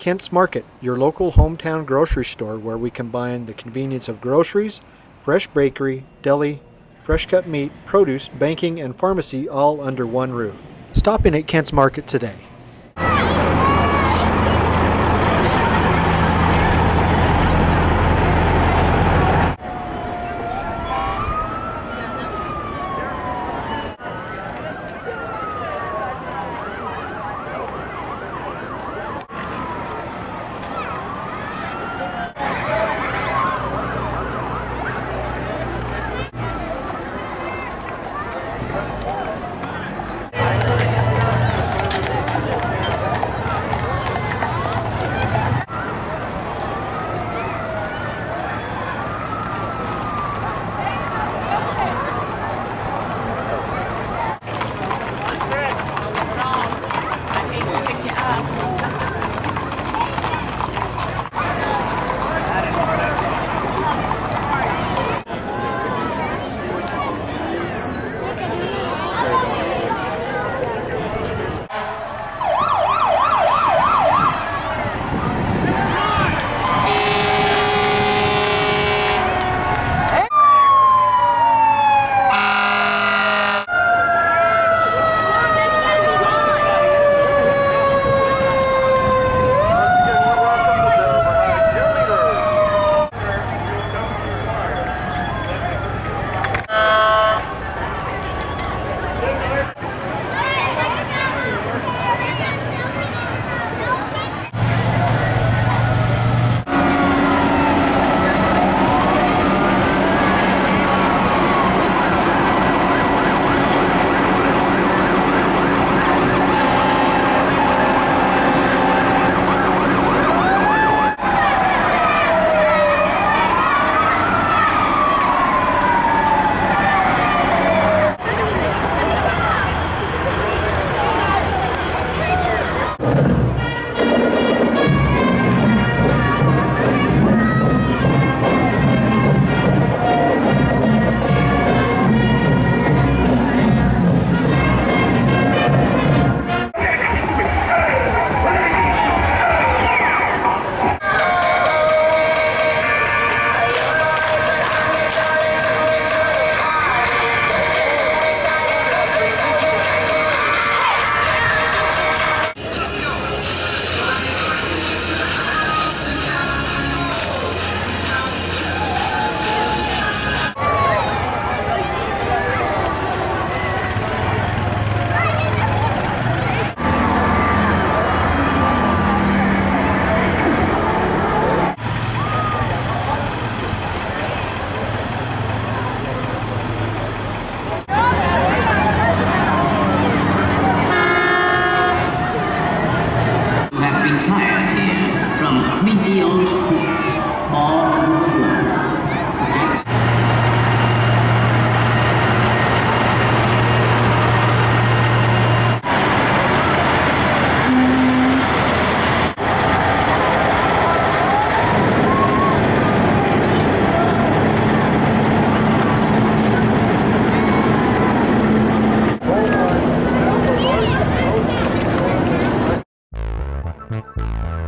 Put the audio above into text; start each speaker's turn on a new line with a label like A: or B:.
A: Kent's Market, your local hometown grocery store where we combine the convenience of groceries, fresh bakery, deli, fresh cut meat, produce, banking, and pharmacy all under one roof. Stop in at Kent's Market today.
B: Have
C: Bye.